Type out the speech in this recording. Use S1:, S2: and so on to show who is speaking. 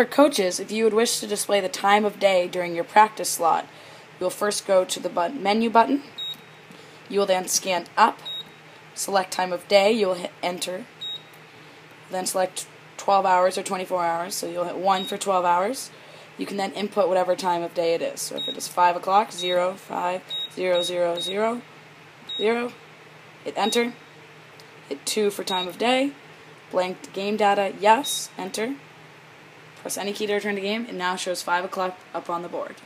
S1: For coaches, if you would wish to display the time of day during your practice slot, you will first go to the button, menu button. You will then scan up, select time of day, you will hit enter. Then select 12 hours or 24 hours, so you'll hit 1 for 12 hours. You can then input whatever time of day it is. So if it is 5 o'clock, 0, 5, 0, 0, 0, 0, hit enter. Hit 2 for time of day. Blank game data, yes, enter. Press any key to return to game. It now shows 5 o'clock up on the board.